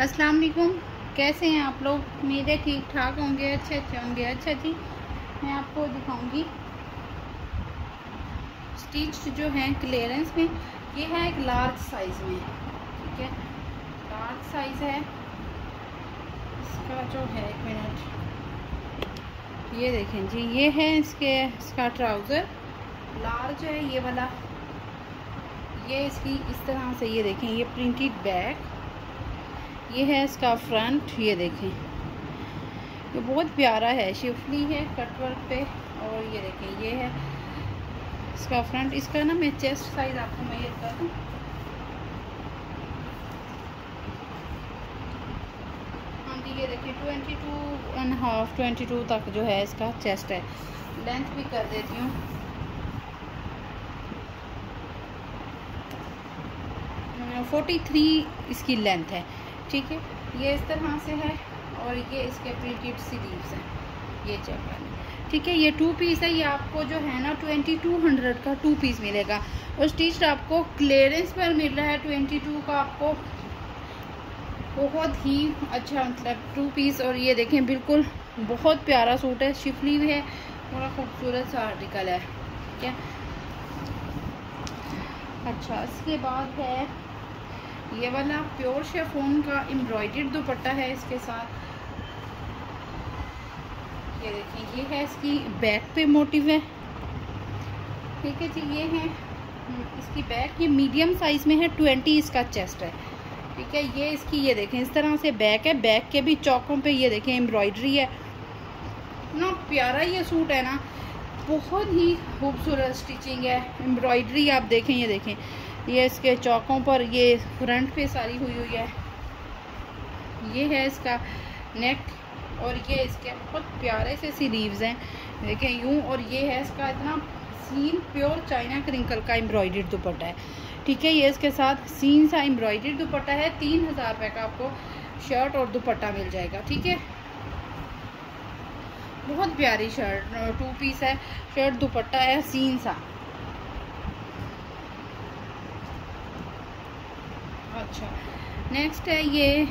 अस्सलाम वालेकुम कैसे हैं आप लोग? मेरे ठीक ठाक होंगे अच्छे अच्छे होंगे। अच्छा जी, मैं आपको दिखाऊँगी। स्टिच जो है क्लियरेंस में, ये है एक लार्ज साइज़ में, ठीक है? लार्ज साइज़ है। इसका जो है, एक मिनट। ये देखें जी, ये है इसके, इसका ट्राउज़र। लार्ज है ये वाला। ये इसकी इस तरह से, ये देखें, ये प्रिंटेड बैग। ये है इसका फ्रंट ये देखें। ये बहुत प्यारा है शिफली है कटवर्क पे, और ये देखें, ये है इसका फ्रंट इसका ना मैं चेस्ट साइज़ आपको मैं ये कर दूँ। हाँ ये देखिए twenty two and half twenty two तक जो है इसका चेस्ट है। लेंथ भी कर देती हूँ। फोर्टी थ्री इसकी लेंथ है। ठीक है? ये इस तरह से है और ये इसके प्रिंटेड स्लीव्स हैं। ये चेक कर ठीक है, ये टू पीस है, ये आपको जो है ना ट्वेंटी टू हंड्रेड का टू पीस मिलेगा। और स्टिच आपको क्लियरेंस पर मिल रहा है। ट्वेंटी टू का आपको बहुत ही अच्छा मतलब टू पीस और ये देखें, बिल्कुल बहुत प्यारा सूट है शिफली भी है बड़ा खूबसूरत सा आर्टिकल है। ठीक है? अच्छा इसके बाद है ये वाला प्योर शेफोन का एम्ब्रॉयडर्ड दुपट्टा है इसके साथ। ये देखें ये है इसकी बैक पे मोटिव है। ठीक है जी, ये है इसकी बैक। ये मीडियम साइज़ में है, ट्वेंटी इसका चेस्ट है। ठीक है, ये इसकी, ये देखें, इस तरह से बैक है। बैक के भी चौकों पे ये देखें, एम्ब्रॉयडरी है। इतना प्यारा ये सूट है ना, बहुत ही खूबसूरत स्टिचिंग है, एम्ब्रॉयडरी आप देखें, ये देखें। ये इसके चौकों पर ये फ्रंट पे सारी हुई हुई है। ये है इसका नेक और ये इसके बहुत प्यारे से सीरीव्स हैं। देखें, यूँ और ये है इसका इतना सीन प्योर चाइना क्रिंकल का एम्ब्रॉयडर्ड दुपट्टा है। ठीक है, ये इसके साथ सीन सा एम्ब्रॉयडर्ड दुपट्टा है। तीन हज़ार रुपये का आपको शर्ट और दुपट्टा मिल जाएगा। ठीक है? बहुत प्यारी शर्ट टू पीस है। शर्ट दुपट्टा है सीन सा। अच्छा। नेक्स्ट है ये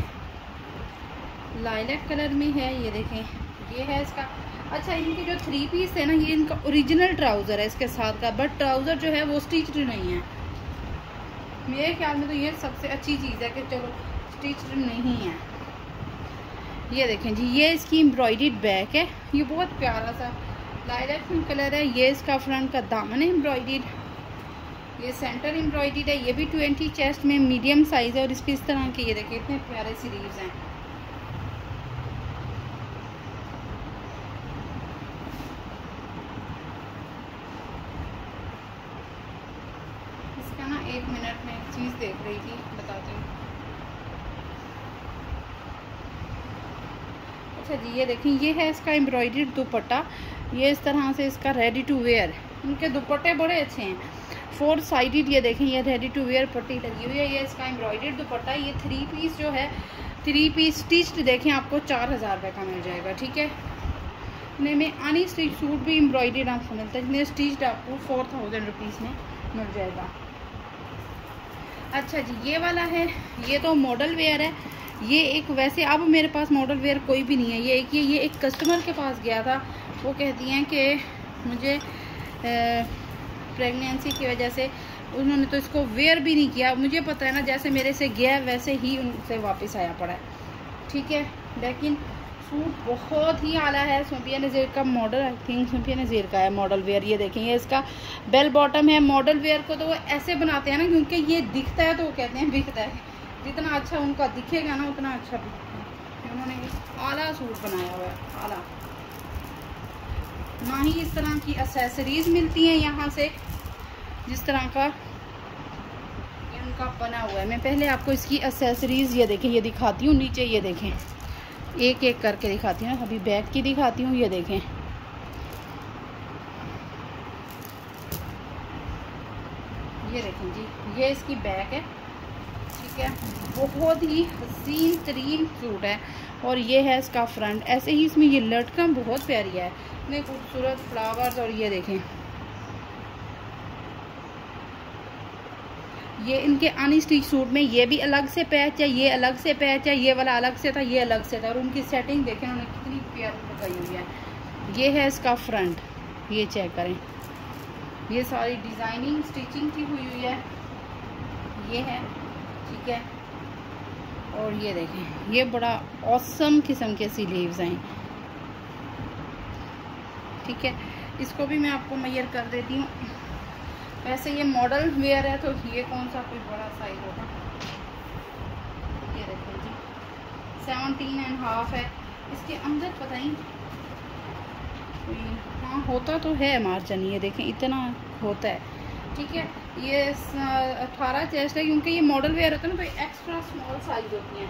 लाइलैक कलर में है, ये देखें। ये है इसका। अच्छा इनके जो थ्री पीस है ना, ये इनका ओरिजिनल ट्राउज़र है इसके साथ का बट ट्राउज़र जो है वो स्टिच्ड नहीं है। मेरे ख्याल में तो ये सबसे अच्छी चीज़ है कि चलो स्टिच्ड नहीं है। ये देखें जी, ये इसकी एम्ब्रॉयड बैक है। ये बहुत प्यारा सा लाइलैक कलर है। ये इसका फ्रंट का दामन है एम्ब्रॉयड ये सेंटर एम्ब्रॉयड है, ये भी ट्वेंटी चेस्ट में मीडियम साइज़ है और इसके इस तरह के, ये देखिए, इतने प्यारे सीरीज़ हैं। इसका ना एक मिनट में एक चीज़ देख रही थी, बताती हूँ। अच्छा जी, ये देखिए, ये है इसका एम्ब्रॉयड दुपट्टा, ये इस तरह से इसका रेडी टू वेयर इनके दुपट्टे बड़े अच्छे हैं। फोर साइडेड ये देखें ये रेडी टू वेयर पट्टी लगी हुई है ये इसका एम्ब्रॉयडर्ड दुपट्टा ये थ्री पीस जो है थ्री पीस स्टिच्ड देखें आपको चार हज़ार रुपये का मिल जाएगा ठीक है? नहीं में अनी स्टिच सूट भी एम्ब्रॉयडर्ड आपको मिलता है स्टिच्ड आपको फोर थाउज़ेंड रुपीज़ में मिल जाएगा। अच्छा जी ये वाला है ये तो मॉडल वेयर है ये एक वैसे अब मेरे पास मॉडल वेयर कोई भी नहीं है ये एक ये, एक कस्टमर के पास गया था वो कहती हैं कि मुझे प्रेगनेंसी की वजह से उन्होंने तो इसको वेयर भी नहीं किया। मुझे पता है ना, जैसे मेरे से गया, वैसे ही उनसे वापस आया पड़ा है। ठीक है? लेकिन सूट बहुत ही आला है। सोफिया नज़ीर का model I think Sofia Nazir का है मॉडल वेयर ये देखेंगे इसका बेल बॉटम है। मॉडल वेयर को तो वो ऐसे बनाते हैं ना, क्योंकि ये दिखता है तो वो कहते हैं, बिकता है। जितना अच्छा उनका दिखेगा ना, उतना अच्छा बिकता है। उन्होंने आला सूट बनाया हुआ है, आला। ना ही इस तरह की एसेसरीज मिलती हैं यहाँ से। जिस तरह का ये उनका बना हुआ है। मैं पहले आपको इसकी एसेसरीज ये देखें, ये दिखाती हूँ, नीचे ये देखें। एक एक करके दिखाती हूँ, अभी बैग की दिखाती हूँ, ये देखें। ये देखें जी, ये इसकी बैग है, ठीक है। बहुत ही हसीन तरीन सूट है और ये है इसका फ्रंट ऐसे ही इसमें ये लटकन बहुत प्यारी है। इतने खूबसूरत फ्लावर्स और ये देखें। ये इनके अन स्टिच सूट में ये भी अलग से पैच है, ये अलग से पैच है, ये वाला अलग से था, ये अलग से था। और उनकी सेटिंग देखें, उन्होंने कितनी प्यारी लगाई हुई है। ये है इसका फ्रंट ये चेक करें। ये सारी डिज़ाइनिंग स्टिचिंग की हुई हुई है। ये है, ठीक है। और ये देखें, ये बड़ा औसम किस्म के स्लीव्स हैं। ठीक है, इसको भी मैं आपको मैयर कर देती हूँ। वैसे ये मॉडल वेयर है तो ये कौन सा कोई बड़ा साइज़ होगा? ये जी। सेवनटीन एंड हाफ़ है। इसके अंदर पता ही हाँ होता तो है मार्जिन ये देखें, इतना होता है। ठीक है, ये अठारह चेस्ट है, क्योंकि ये मॉडल वेयर होता है ना तो एक्स्ट्रा स्मॉल साइज़ होती हैं।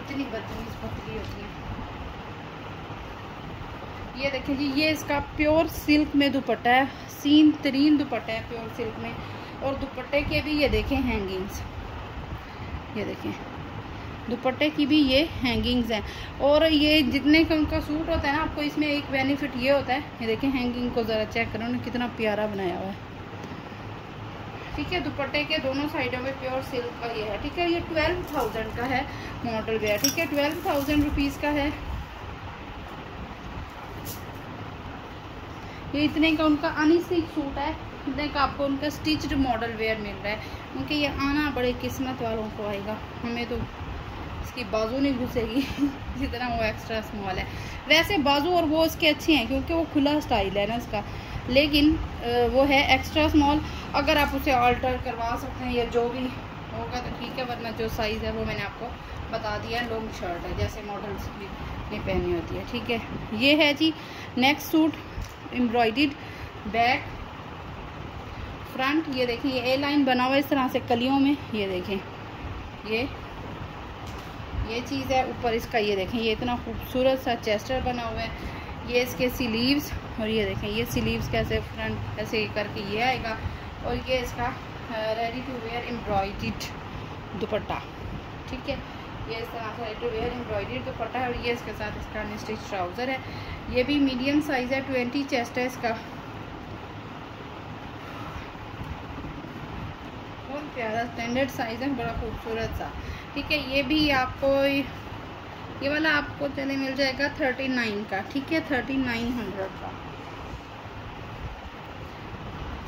इतनी बदतमीज पतली होती हैं। ये देखें जी, ये इसका प्योर सिल्क में दुपट्टा है, सीन तरीन दुपट्टा है प्योर सिल्क में। और दुपट्टे के भी ये देखें हैंगिंग्स ये देखें, दुपट्टे की भी ये हैंगिंग्स हैं। और ये जितने का उनका सूट होता है ना, आपको इसमें एक बेनिफिट ये होता है, ये देखें हैंगिंग को ज़रा चेक करो, उन्होंने कितना प्यारा बनाया हुआ है। ठीक है, दुपट्टे के दोनों साइडों में प्योर सिल्क का ये है। ठीक है, ये ट्वेल्व थाउज़ेंड का है मॉडल वेयर ठीक है ट्वेल्व थाउज़ेंड रुपीज़ का है। ये इतने का उनका अनस्टिच सूट है, इतने का आपको उनका स्टिच्ड मॉडल वेयर मिल रहा है। क्योंकि ये आना बड़े किस्मत वालों को आएगा। हमें तो इसकी बाजू नहीं घुसेगी, जितना वो एक्स्ट्रा स्मॉल है। वैसे बाजू और वो उसके अच्छे हैं, क्योंकि वो खुला स्टाइल है ना इसका। लेकिन वो है एक्स्ट्रा स्मॉल अगर आप उसे ऑल्टर करवा सकते हैं, या जो भी होगा तो ठीक है, वरना जो साइज़ है वो मैंने आपको बता दिया लॉन्ग शर्ट है, जैसे मॉडल्स भी नहीं पहनी होती है। ठीक है? ये है जी next suit embroidered back front, ये देखें, ये ए लाइन बना हुआ है इस तरह से कलियों में, ये देखें, ये ये चीज़ है, ऊपर इसका, ये देखें, ये इतना खूबसूरत सा चेस्टर बना हुआ है, ये इसके सिलीव्स और ये देखें, ये सिलीव्स कैसे फ्रंट ऐसे करके ये आएगा, और ये इसका रेडी टू वेयर एम्ब्रॉयड दुपट्टा, ठीक है? ये वेयर एम्ब्रॉयड दुपट्टा है और ये इसके साथ इसका स्टिच ट्राउज़र है। ये भी मीडियम साइज़ है ट्वेंटी चेस्ट है इसका। बहुत प्यारा स्टैंडर्ड साइज़ है, बड़ा खूबसूरत सा। ठीक है, ये भी आपको ये वाला आपको चले मिल जाएगा थर्टी नाइन का। ठीक है थर्टी नाइन हंड्रेड का।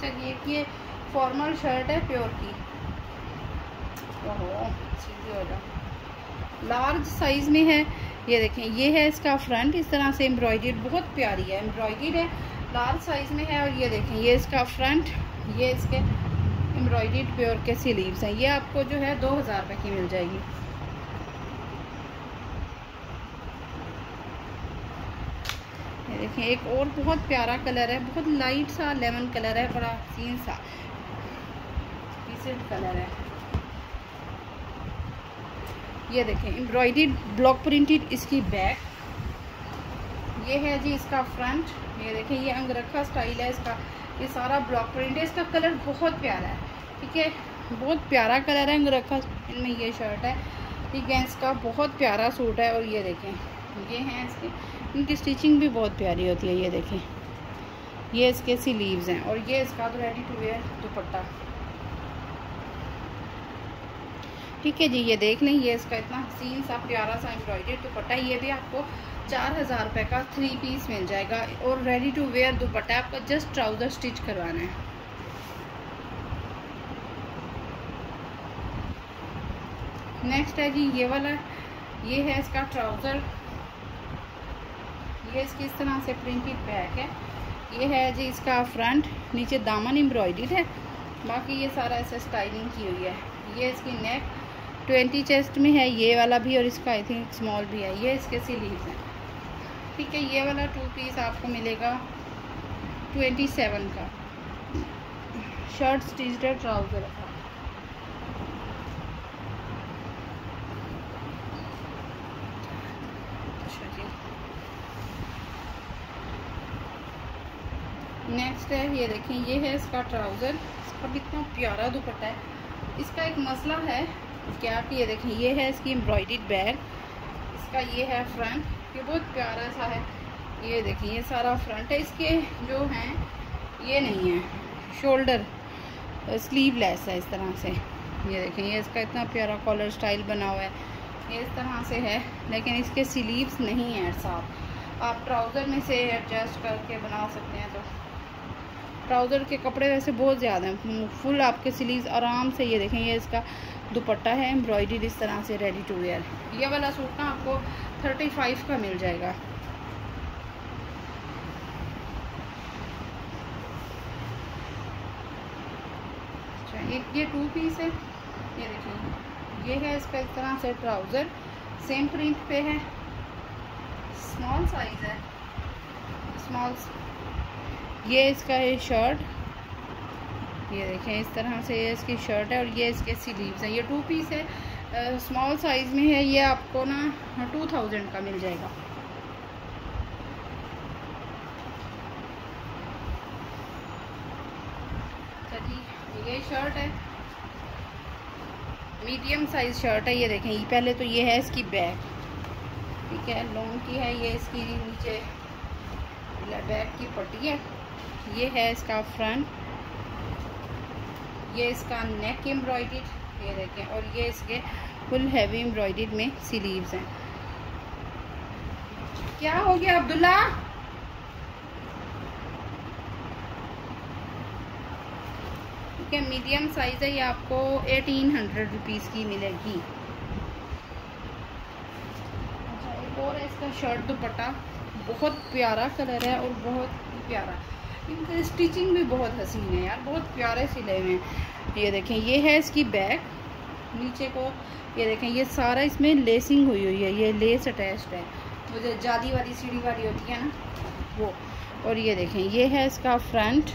चलिए, ये फॉर्मल शर्ट है प्योर की। ओहो हो जाओ लार्ज साइज़ में है। ये देखें, ये है इसका फ्रंट इस तरह से एम्ब्रॉयड बहुत प्यारी है एम्ब्रॉयड है लार्ज साइज़ में है और ये देखें, ये इसका फ्रंट ये इसके एम्ब्रॉयड प्योर के स्लीव्स हैं। ये आपको जो है दो हज़ार रुपये की मिल जाएगी। ये देखें, एक और बहुत प्यारा कलर है, बहुत लाइट सा लेमन कलर है, बड़ा सीन सा कलर है। ये देखें एम्ब्रॉयड ब्लॉक प्रिंटेड इसकी बैक ये है जी इसका फ्रंट ये देखें, ये अंगरखा स्टाइल है इसका। ये सारा ब्लॉक प्रिंट है। इसका कलर बहुत प्यारा है, ठीक है? बहुत प्यारा कलर है अंगरखा इनमें ये शर्ट है। ठीक है, इसका बहुत प्यारा सूट है। और ये देखें, ये हैं इसके। इनकी स्टिचिंग भी बहुत प्यारी होती है, ये देखें। ये इसके लीव्स हैं। और ये इसका तो रेडी टू वेयर दुपट्टा। ठीक है जी, ये देख लें, ये इसका इतना हसीन सा प्यारा सा एम्ब्रॉयडरी दुपट्टा ये भी आपको चार हज़ार रुपये का थ्री पीस मिल जाएगा और रेडी टू वेयर दुपट्टा आपका जस्ट ट्राउज़र स्टिच करवाना है। नेक्स्ट है जी, ये वाला, ये है इसका ट्राउज़र ये इसकी इस तरह से प्रिंटेड बैक है। ये है जी इसका फ्रंट नीचे दामन एम्ब्रॉयड है। बाकी ये सारा ऐसे स्टाइलिंग की हुई है। ये इसकी नेक ट्वेंटी चेस्ट में है, ये वाला भी और इसका आई थिंक स्मॉल भी है। ये इसके सिलीव हैं। ठीक है, ये वाला टू पीस आपको मिलेगा ट्वेंटी सेवन का। शर्ट स्टिचड ट्राउज़र का नेक्स्ट है, ये देखें, ये है इसका ट्राउज़र इसका भी इतना प्यारा दुपट्टा है। इसका एक मसला है क्या कि ये देखें, ये है इसकी एम्ब्रॉयड बैग इसका ये है फ्रंट ये बहुत प्यारा सा है। ये देखिए ये सारा फ्रंट है, इसके जो हैं, ये नहीं है। शोल्डर स्लीव लेस है इस तरह से। ये देखें, ये इसका इतना प्यारा कॉलर स्टाइल बना हुआ है। ये इस तरह से है, लेकिन इसके स्लीव्स नहीं हैं साफ़ आप ट्राउज़र में से एडजस्ट करके बना सकते हैं तो। ट्राउज़र के कपड़े वैसे बहुत ज़्यादा हैं। फुल आपके स्लीव्स आराम से, ये देखें, ये इसका दुपट्टा है, एम्ब्रॉयडरी इस तरह से रेडी टू वेयर ये वाला सूट ना आपको थर्टी फाइव का मिल जाएगा। अच्छा एक ये टू पीस है। ये देखिए ये है इस तरह से ट्राउज़र। सेम प्रिंट पे है। स्मॉल साइज़ है। स्मॉल ये इसका है शर्ट। ये देखें, इस तरह से ये इसकी शर्ट है और ये इसके स्लीव्स हैं। ये टू पीस है स्मॉल साइज़ में है। ये आपको ना टू थाउज़ेंड का मिल जाएगा। चलिए, ये शर्ट है। मीडियम साइज़ शर्ट है। ये देखें, ये पहले तो ये है इसकी बैक ठीक है लॉन्ग की है, ये इसकी नीचे बैक की पट्टी है। ये है इसका फ्रंट ये इसका नेक एम्ब्रॉयड ये देखें, और ये इसके फुल हैवी एम्ब्रॉयड में स्लीव्स हैं। क्या हो गया अब्दुल्ला? है मीडियम साइज़ है, ये आपको एटीन हंड्रेड रुपीज़ की मिलेगी। अच्छा एक और है इसका शर्ट दुपट्टा। बहुत प्यारा कलर है और बहुत प्यारा। इनका स्टिचिंग भी बहुत हसीन है यार, बहुत प्यारे सिले हुए हैं ये देखें, ये है इसकी बैक नीचे को। ये देखें, ये सारा इसमें लेसिंग हुई हुई है, ये लेस अटैच्ड है। वो जो जाली वाली, सीढ़ी वाली होती है ना, वो। और ये देखें, ये है इसका फ्रंट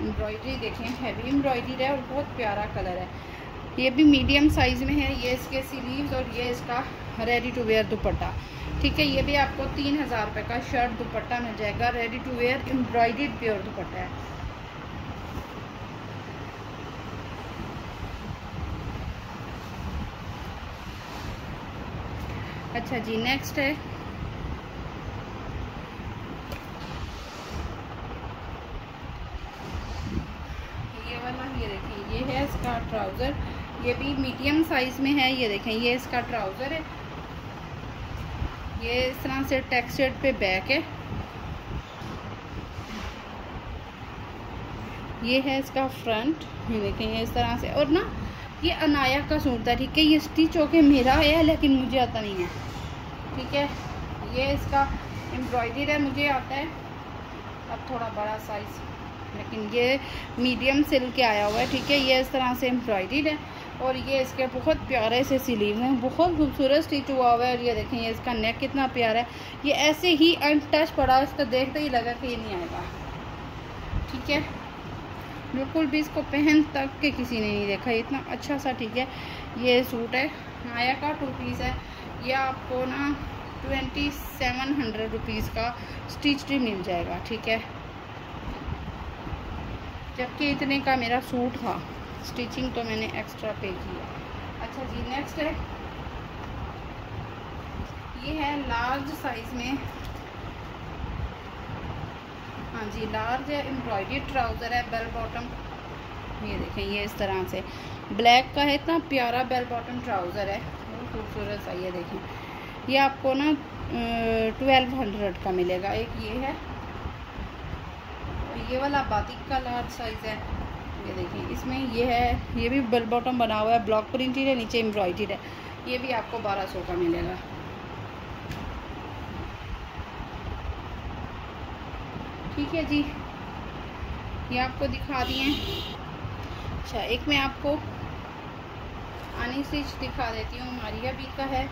एम्ब्रॉयडरी देखें हैवी एम्ब्रॉयडरी है और बहुत प्यारा कलर है। ये भी मीडियम साइज़ में है, ये इसके स्लीव्स और ये इसका रेडी टू वेयर दुपट्टा। ठीक है, ये भी आपको तीन हज़ार रुपये का शर्ट दुपट्टा मिल जाएगा। Ready to wear embroidered pure दुपट्टा है। अच्छा जी नेक्स्ट है। इसका ट्राउज़र ये भी मीडियम साइज़ में है, ये देखें, ये इसका ट्राउज़र है। ये इस तरह से टेक्सचर्ड पे बैक है। ये है इसका फ्रंट ये देखें ये इस तरह से। और ना, ये अनाया का सूट था, ठीक है? ये स्टिच होके मेरा है, लेकिन मुझे आता नहीं है। ठीक है? ये इसका एम्ब्रॉयडरी है, मुझे आता है। अब थोड़ा बड़ा साइज़ लेकिन ये मीडियम सिल के आया हुआ है, ठीक है? ये इस तरह से एम्ब्रॉयड है। और ये इसके बहुत प्यारे से सिलीव हैं, बहुत खूबसूरत स्टिच हुआ हुआ है और ये देखें, ये इसका नेक कितना प्यारा है। ये ऐसे ही अनटच पड़ा है इसको देखते ही लगा कि ये नहीं आएगा। ठीक है? बिल्कुल भी इसको पहन तक के किसी ने नहीं देखा इतना अच्छा सा ठीक है, ये सूट है, नाया का टू पीस है। ये आपको ना ट्वेंटी सेवन हंड्रेड रुपीज़ का स्टिच भी मिल जाएगा, ठीक है? जबकि इतने का मेरा सूट था। स्टिचिंग तो मैंने एक्स्ट्रा पे किया अच्छा जी नेक्स्ट है। ये है लार्ज साइज़ में। हाँ जी लार्ज है एम्ब्रॉयडरी ट्राउज़र है बेल बॉटम ये देखें, ये इस तरह से। ब्लैक का है, इतना प्यारा बेल बॉटम ट्राउज़र है। बहुत खूबसूरत सा, ये देखें। ये आपको ना ट्वेल्व हंड्रेड का मिलेगा। एक ये है। ये वाला बातिक का लार्ज साइज़ है। ये देखिए, इसमें ये है, ये भी बल बॉटम बना हुआ है ब्लॉक प्रिंटेड है नीचे एम्ब्रॉयड है। ये भी आपको बारह सौ का मिलेगा। ठीक है जी, ये आपको दिखा दिए। अच्छा एक मैं आपको आनी स्टिच दिखा देती हूँ, मारिया बी का है,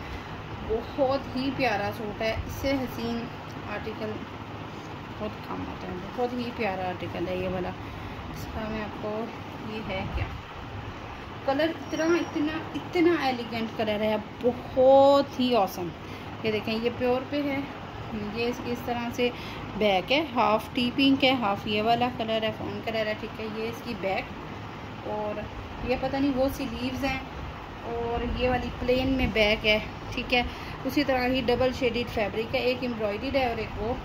बहुत ही प्यारा सूट है। इससे हसीन आर्टिकल बहुत काम आता है, बहुत ही प्यारा आर्टिकल है ये वाला। इसका मैं आपको ये है क्या? कलर इतना इतना इतना एलिगेंट कलर है, बहुत ही औसम ये देखें, ये प्योर पे है। ये इस तरह से बैक है हाफ़ टी पिंक है हाफ़ ये वाला कलर है फ़ोन कलर है, ठीक है, ये इसकी बैक और ये पता नहीं, वो सी लीव्स हैं, और ये वाली प्लेन में बैक है, ठीक है। उसी तरह ही डबल शेडिड फैब्रिक है, एक एम्ब्रॉयड है और एक वो।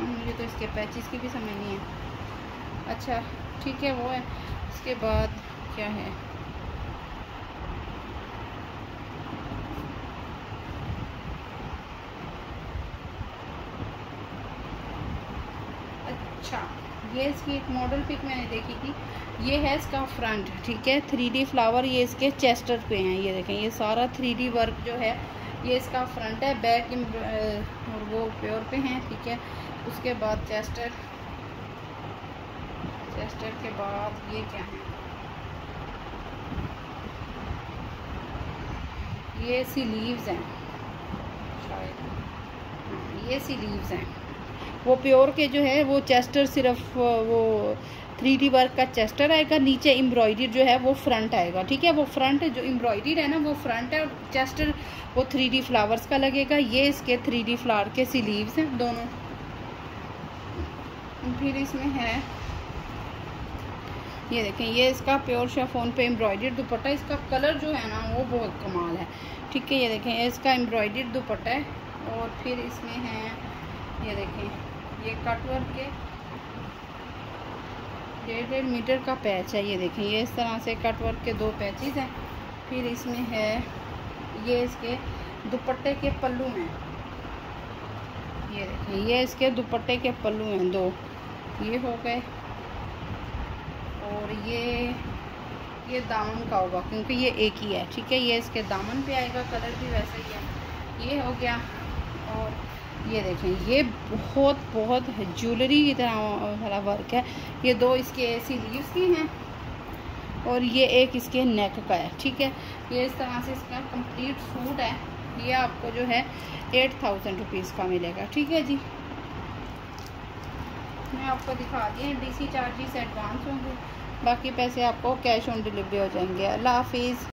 मुझे तो इसके पैचेस की भी समझ नहीं है। अच्छा ठीक है वो है। इसके बाद क्या है? अच्छा ये इसकी एक मॉडल पिक मैंने देखी थी। ये है इसका फ्रंट ठीक है? थ्री डी फ्लावर ये इसके चेस्टर पे हैं, ये देखें। ये सारा थ्री डी वर्क जो है, ये इसका फ्रंट है बैक और वो प्योर पे हैं, ठीक है? उसके बाद चेस्टर चेस्टर के बाद ये क्या है? ये सी लीव्स हैं। शायद। हाँ, ये सी लीव्स हैं। वो प्योर के जो है वो चेस्टर सिर्फ़ वो थ्री डी वर्क का चेस्टर आएगा नीचे एम्ब्रॉयडरी जो है वो फ्रंट आएगा ठीक है? वो फ्रंट जो एम्ब्रॉयडरी है ना वो फ्रंट है और चेस्टर वो थ्री डी फ्लावर्स का लगेगा। ये इसके थ्री डी फ्लावर के सिलीव्स हैं दोनों। फिर इसमें है ये देखें, ये इसका प्योर शेफोन पे एम्ब्रॉयडरी दुपट्टा इसका कलर जो है ना, वो बहुत कमाल है। ठीक है, ये देखें, ये इसका एम्ब्रॉयडरी दुपट्टा है। और फिर इसमें है, ये देखें, ये कट वर्क के डेढ़ डेढ़ मीटर का पैच है। ये देखें, ये इस तरह से कट वर्क के दो पैचेस हैं। फिर इसमें है, ये इसके दुपट्टे के पल्लू हैं। ये देखें, ये इसके दुपट्टे के पल्लू हैं दो। ये हो गए और ये ये दामन का होगा, क्योंकि ये एक ही है, ठीक है? ये इसके दामन पे आएगा, कलर भी वैसे ही है। ये हो गया। और ये देखें, ये बहुत बहुत ज्वेलरी की तरह वाला वर्क है। ये दो इसके ऐसी लीव्स की हैं और ये एक इसके नेक का है, ठीक है? ये इस तरह से इसका कंप्लीट सूट है। ये आपको जो है एट थाउज़ेंड रुपीज़ का मिलेगा, ठीक है जी? मैं आपको दिखा दिए डीसी चार्जेस एडवांस होंगे। बाकी पैसे आपको कैश ऑन डिलीवरी हो जाएँगे। अल्लाह हाफिज़।